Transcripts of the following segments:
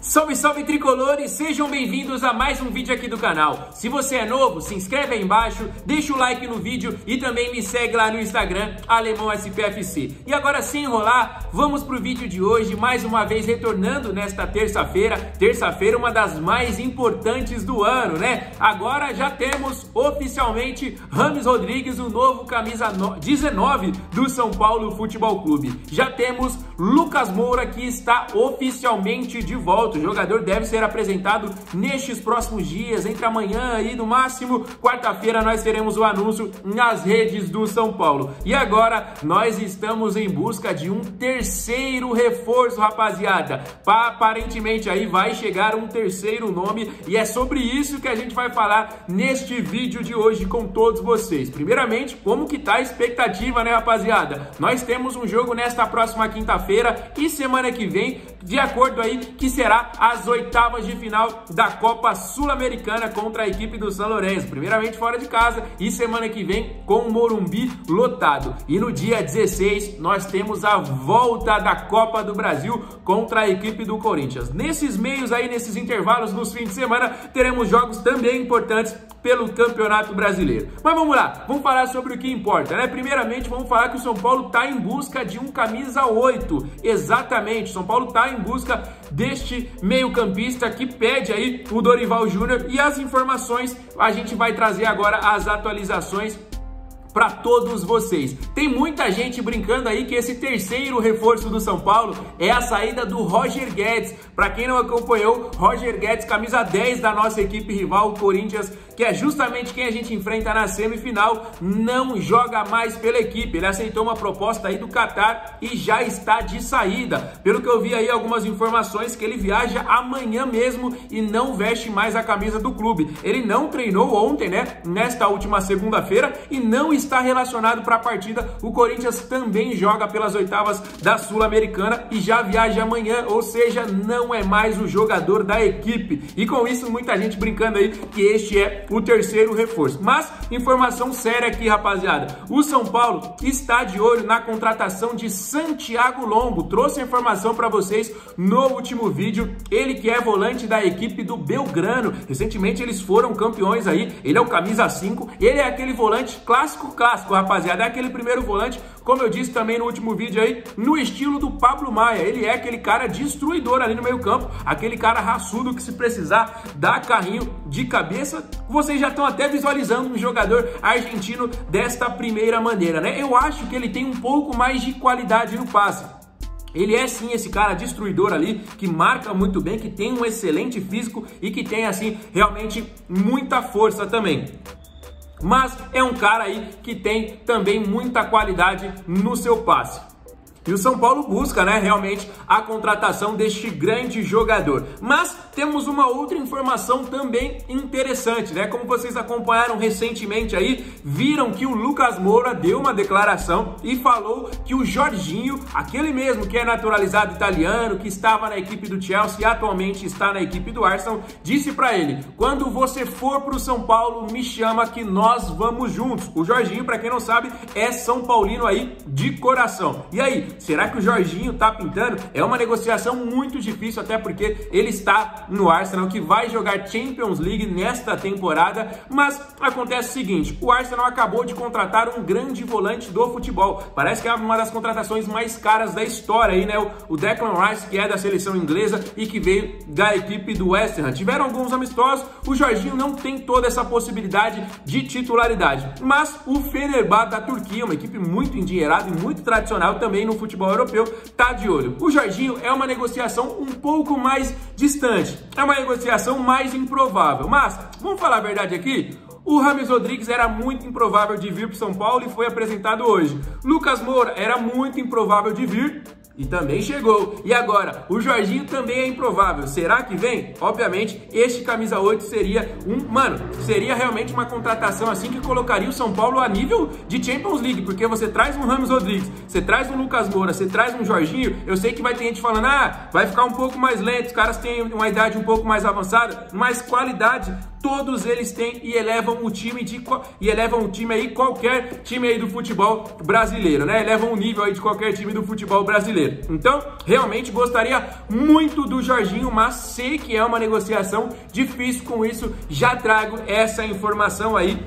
Salve, salve tricolores! Sejam bem-vindos a mais um vídeo aqui do canal. Se você é novo, se inscreve aí embaixo, deixa o like no vídeo e também me segue lá no Instagram, Alemão SPFC. E agora, sem enrolar, vamos pro vídeo de hoje, mais uma vez retornando nesta terça-feira. Terça-feira, uma das mais importantes do ano, né? Agora já temos oficialmente Rames Rodrigues, o novo camisa 19 do São Paulo Futebol Clube. Já temos Lucas Moura, que está oficialmente de volta O jogador deve ser apresentado nestes próximos dias, entre amanhã e no máximo quarta-feira nós teremos o anúncio nas redes do São Paulo. E agora nós estamos em busca de um terceiro reforço, rapaziada. Aparentemente aí vai chegar um terceiro nome e é sobre isso que a gente vai falar neste vídeo de hoje com todos vocês. Primeiramente, como que tá a expectativa, né, rapaziada? Nós temos um jogo nesta próxima quinta-feira e semana que vem, de acordo aí que será as oitavas de final da Copa Sul-Americana contra a equipe do São Lourenço. Primeiramente fora de casa e semana que vem com o Morumbi lotado. E no dia 16 nós temos a volta da Copa do Brasil contra a equipe do Corinthians. Nesses meios aí, nesses intervalos nos fins de semana, teremos jogos também importantes pelo Campeonato Brasileiro. Mas vamos lá, vamos falar sobre o que importa, né? Primeiramente, vamos falar que o São Paulo está em busca de um camisa 8. Exatamente, o São Paulo está em busca deste meio-campista que pede aí o Dorival Júnior e as informações a gente vai trazer agora as atualizações para todos vocês. Tem muita gente brincando aí que esse terceiro reforço do São Paulo é a saída do Roger Guedes. Para quem não acompanhou, Roger Guedes, camisa 10 da nossa equipe rival, Corinthians, que é justamente quem a gente enfrenta na semifinal, não joga mais pela equipe. Ele aceitou uma proposta aí do Qatar e já está de saída. Pelo que eu vi aí algumas informações que ele viaja amanhã mesmo e não veste mais a camisa do clube. Ele não treinou ontem, né? Nesta última segunda-feira e não está relacionado para a partida. O Corinthians também joga pelas oitavas da Sul-Americana e já viaja amanhã, ou seja, não é mais o jogador da equipe. E com isso muita gente brincando aí que este é o terceiro reforço. Mas informação séria aqui, rapaziada. O São Paulo está de olho na contratação de Santiago Lombo. Trouxe a informação para vocês no último vídeo. Ele que é volante da equipe do Belgrano. Recentemente eles foram campeões aí. Ele é o camisa 5. Ele é aquele volante clássico clássico, rapaziada. É aquele primeiro volante, como eu disse também no último vídeo aí, no estilo do Pablo Maia. Ele é aquele cara destruidor ali no meio-campo, aquele cara raçudo que se precisar dar carrinho de cabeça, vocês já estão até visualizando um jogador argentino desta primeira maneira, né? Eu acho que ele tem um pouco mais de qualidade no passe. Ele é sim esse cara destruidor ali, que marca muito bem, que tem um excelente físico e que tem assim realmente muita força também. Mas é um cara aí que tem também muita qualidade no seu passe. E o São Paulo busca, né, realmente a contratação deste grande jogador. Mas temos uma outra informação também interessante, né? Como vocês acompanharam recentemente aí, viram que o Lucas Moura deu uma declaração e falou que o Jorginho, aquele mesmo que é naturalizado italiano, que estava na equipe do Chelsea e atualmente está na equipe do Arsenal, disse para ele: "Quando você for para o São Paulo, me chama que nós vamos juntos". O Jorginho, para quem não sabe, é São Paulino aí de coração. E aí, Será que o Jorginho tá pintando? É uma negociação muito difícil, até porque ele está no Arsenal, que vai jogar Champions League nesta temporada. Mas acontece o seguinte: o Arsenal acabou de contratar um grande volante do futebol. Parece que é uma das contratações mais caras da história aí, né? O Declan Rice, que é da seleção inglesa e que veio da equipe do West Ham. Tiveram alguns amistosos, o Jorginho não tem toda essa possibilidade de titularidade. Mas o Fenerbahçe da Turquia, uma equipe muito endinheirada e muito tradicional também no futebol futebol europeu tá de olho. O Jorginho é uma negociação um pouco mais distante, é uma negociação mais improvável. Mas, vamos falar a verdade aqui, o Rames Rodrigues era muito improvável de vir para São Paulo e foi apresentado hoje. Lucas Moura era muito improvável de vir e também chegou. E agora, o Jorginho também é improvável. Será que vem? Obviamente, este camisa 8 seria um, mano, seria realmente uma contratação assim que colocaria o São Paulo a nível de Champions League, porque você traz um Ramos Rodrigues, você traz um Lucas Moura, você traz um Jorginho, eu sei que vai ter gente falando: "Ah, vai ficar um pouco mais lento, os caras têm uma idade um pouco mais avançada", mas qualidade todos eles têm e elevam o time de e elevam o time aí qualquer time aí do futebol brasileiro, né? Elevam o nível aí de qualquer time do futebol brasileiro. Então, realmente gostaria muito do Jorginho, mas sei que é uma negociação difícil com isso. Já trago essa informação aí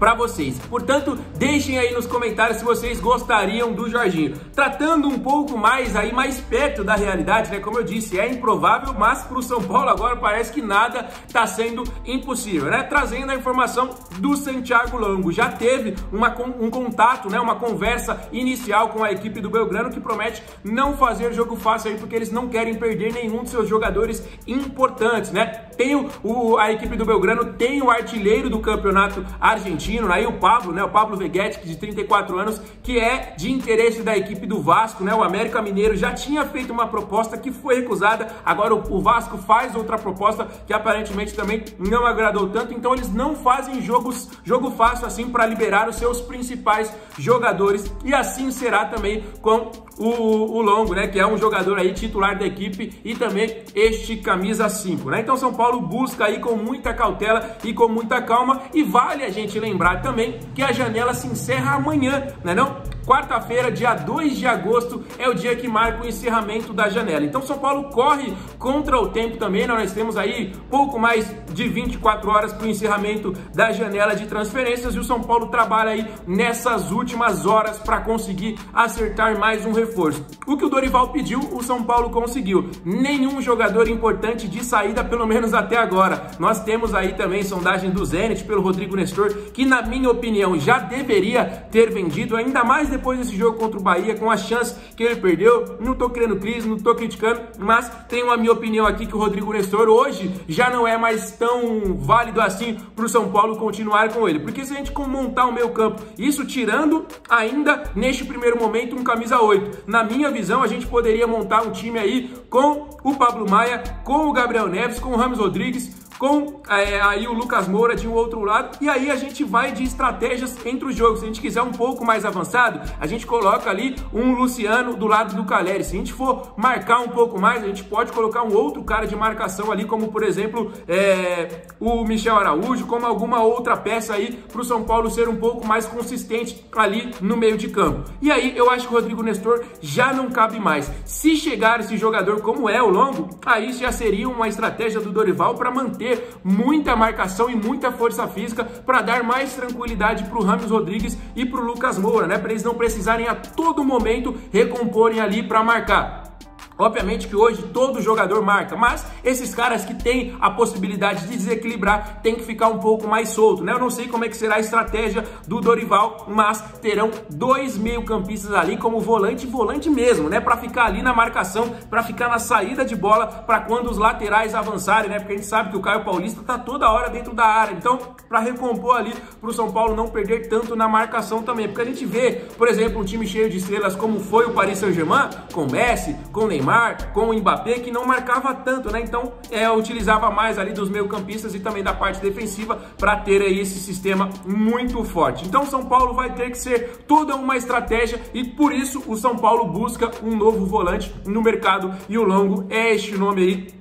para vocês. Portanto, deixem aí nos comentários se vocês gostariam do Jorginho. Tratando um pouco mais aí, mais perto da realidade, né? Como eu disse, é improvável, mas para o São Paulo agora parece que nada está sendo impossível, né? Trazendo a informação do Santiago Longo. Já teve uma, um contato, né? Uma conversa inicial com a equipe do Belgrano que promete não fazer jogo fácil aí, porque eles não querem perder nenhum de seus jogadores importantes, né? Tem o, o a equipe do Belgrano, tem o artilheiro do campeonato argentino aí o Pablo, né, o Pablo Veguete, de 34 anos, que é de interesse da equipe do Vasco, né? O América Mineiro já tinha feito uma proposta que foi recusada, agora o, o Vasco faz outra proposta que aparentemente também não agradou tanto, então eles não fazem jogos, jogo fácil assim para liberar os seus principais jogadores. E assim será também com o, o Longo, né, que é um jogador aí titular da equipe e também este camisa 5, né? Então São Paulo busca aí com muita cautela e com muita calma e vale a gente lembrar também que a janela se encerra amanhã, né não? Quarta-feira, dia 2 de agosto, é o dia que marca o encerramento da janela. Então São Paulo corre contra o tempo também, nós temos aí pouco mais de 24 horas para o encerramento da janela de transferências e o São Paulo trabalha aí nessas últimas horas para conseguir acertar mais um reforço. O que o Dorival pediu, o São Paulo conseguiu. Nenhum jogador importante de saída, pelo menos até agora. Nós temos aí também sondagem do Zenit pelo Rodrigo Nestor, que na minha opinião já deveria ter vendido, ainda mais depois desse jogo contra o Bahia, com a chance que ele perdeu. Não tô criando crise, não tô criticando, mas tenho a minha opinião aqui que o Rodrigo Nestor hoje já não é mais tão válido assim para o São Paulo continuar com ele. Porque se a gente montar o meio campo, isso tirando ainda neste primeiro momento um camisa 8. Na minha visão, a gente poderia montar um time aí com o Pablo Maia, com o Gabriel Neves, com o Ramos Rodrigues, com é, aí o Lucas Moura de um outro lado, e aí a gente vai de estratégias entre os jogos. Se a gente quiser um pouco mais avançado, a gente coloca ali um Luciano do lado do Caleri. Se a gente for marcar um pouco mais, a gente pode colocar um outro cara de marcação ali, como por exemplo é, o Michel Araújo, como alguma outra peça aí para o São Paulo ser um pouco mais consistente ali no meio de campo. E aí eu acho que o Rodrigo Nestor já não cabe mais. Se chegar esse jogador como é o Longo, aí já seria uma estratégia do Dorival para manter ter muita marcação e muita força física para dar mais tranquilidade para o Ramos Rodrigues e para o Lucas Moura, né? Para eles não precisarem a todo momento recomporem ali para marcar. Obviamente que hoje todo jogador marca, mas esses caras que têm a possibilidade de desequilibrar tem que ficar um pouco mais solto, né? Eu não sei como é que será a estratégia do Dorival, mas terão dois meio-campistas ali como volante, volante mesmo, né? Para ficar ali na marcação, para ficar na saída de bola, para quando os laterais avançarem, né? Porque a gente sabe que o Caio Paulista tá toda hora dentro da área. Então, para recompor ali para o São Paulo não perder tanto na marcação também, porque a gente vê, por exemplo, um time cheio de estrelas como foi o Paris Saint-Germain, com Messi, com Neymar Neymar, com o Mbappé, que não marcava tanto, né? Então, é, utilizava mais ali dos meio-campistas e também da parte defensiva para ter aí esse sistema muito forte. Então, São Paulo vai ter que ser toda uma estratégia e por isso o São Paulo busca um novo volante no mercado e o Longo é este nome aí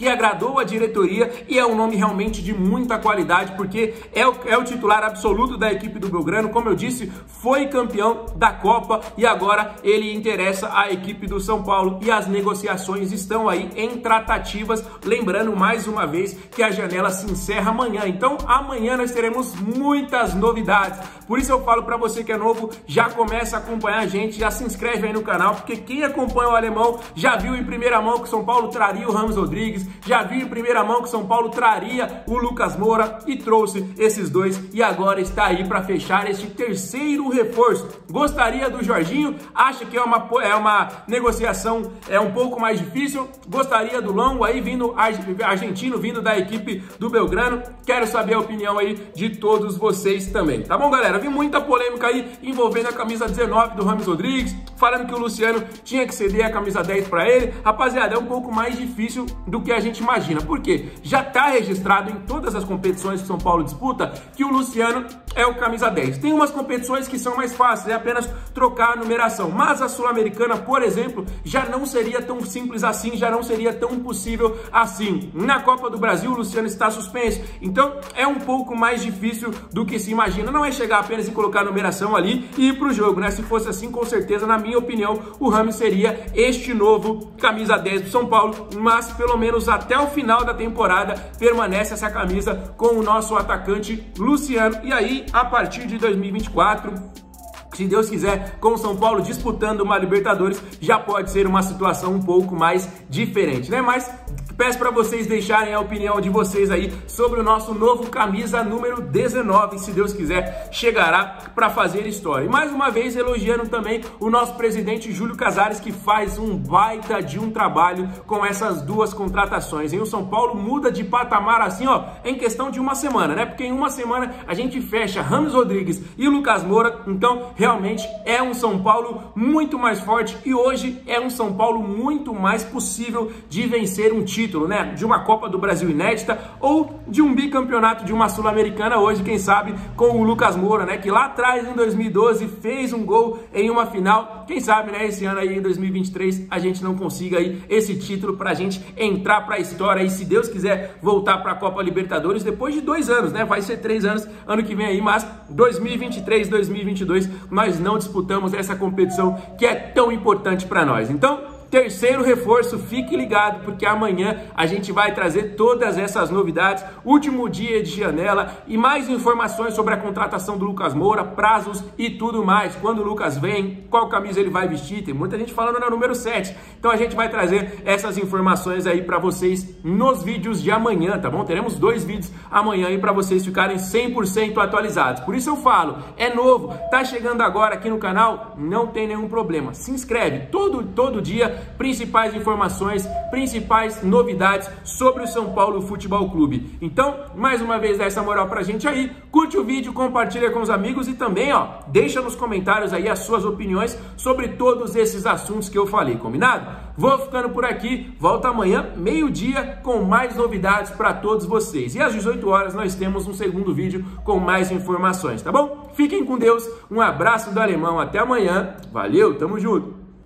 que agradou a diretoria e é um nome realmente de muita qualidade, porque é o, é o titular absoluto da equipe do Belgrano. Como eu disse, foi campeão da Copa e agora ele interessa a equipe do São Paulo e as negociações estão aí em tratativas. Lembrando mais uma vez que a janela se encerra amanhã, então amanhã nós teremos muitas novidades. Por isso eu falo para você que é novo, já começa a acompanhar a gente, já se inscreve aí no canal, porque quem acompanha o alemão já viu em primeira mão que o São Paulo traria o Ramos Rodrigues, já viu em primeira mão que São Paulo traria o Lucas Moura e trouxe esses dois e agora está aí para fechar este terceiro reforço. Gostaria do Jorginho? Acha que é uma, é uma negociação é um pouco mais difícil? Gostaria do Longo aí vindo argentino vindo da equipe do Belgrano? Quero saber a opinião aí de todos vocês também. Tá bom, galera? Vi muita polêmica aí envolvendo a camisa 19 do Ramos Rodrigues, falando que o Luciano tinha que ceder a camisa 10 para ele. Rapaziada, é um pouco mais difícil do que a a gente imagina. Por quê? Já está registrado em todas as competições que São Paulo disputa que o Luciano é o camisa 10. Tem umas competições que são mais fáceis, é apenas trocar a numeração. Mas a Sul-Americana, por exemplo, já não seria tão simples assim, já não seria tão possível assim. Na Copa do Brasil, o Luciano está suspenso. Então é um pouco mais difícil do que se imagina. Não é chegar apenas e colocar a numeração ali e ir pro jogo, né? Se fosse assim, com certeza, na minha opinião, o Rami seria este novo camisa 10 do São Paulo, mas pelo menos até o final da temporada permanece essa camisa com o nosso atacante Luciano. E aí, a partir de 2024, se Deus quiser, com o São Paulo disputando uma Libertadores, já pode ser uma situação um pouco mais diferente, né? Mas Peço para vocês deixarem a opinião de vocês aí sobre o nosso novo camisa número 19, se Deus quiser, chegará para fazer história. E mais uma vez elogiando também o nosso presidente Júlio Casares, que faz um baita de um trabalho com essas duas contratações. E o São Paulo muda de patamar assim, ó, em questão de uma semana, né? Porque em uma semana a gente fecha Ramos Rodrigues e Lucas Moura, então realmente é um São Paulo muito mais forte e hoje é um São Paulo muito mais possível de vencer um título título, né? De uma Copa do Brasil inédita ou de um bicampeonato de uma Sul-Americana hoje, quem sabe, com o Lucas Moura, né? Que lá atrás, em 2012, fez um gol em uma final. Quem sabe, né? Esse ano aí, em 2023, a gente não consiga aí esse título pra gente entrar pra história e, se Deus quiser, voltar pra Copa Libertadores depois de dois anos, né? Vai ser três anos ano que vem aí, mas 2023, 2022, nós não disputamos essa competição que é tão importante para nós. Então, Terceiro reforço, fique ligado, porque amanhã a gente vai trazer todas essas novidades, último dia de janela e mais informações sobre a contratação do Lucas Moura, prazos e tudo mais. Quando o Lucas vem, qual camisa ele vai vestir, tem muita gente falando na número 7. Então a gente vai trazer essas informações aí para vocês nos vídeos de amanhã, tá bom? Teremos dois vídeos amanhã aí para vocês ficarem 100% atualizados. Por isso eu falo, é novo, tá chegando agora aqui no canal, não tem nenhum problema. Se inscreve todo todo dia principais informações, principais novidades sobre o São Paulo Futebol Clube. Então, mais uma vez, dá essa moral pra gente aí, curte o vídeo, compartilha com os amigos e também, ó, deixa nos comentários aí as suas opiniões sobre todos esses assuntos que eu falei, combinado? Vou ficando por aqui, volta amanhã, meio-dia, com mais novidades para todos vocês. E às 18 horas nós temos um segundo vídeo com mais informações, tá bom? Fiquem com Deus, um abraço do alemão, até amanhã, valeu, tamo junto!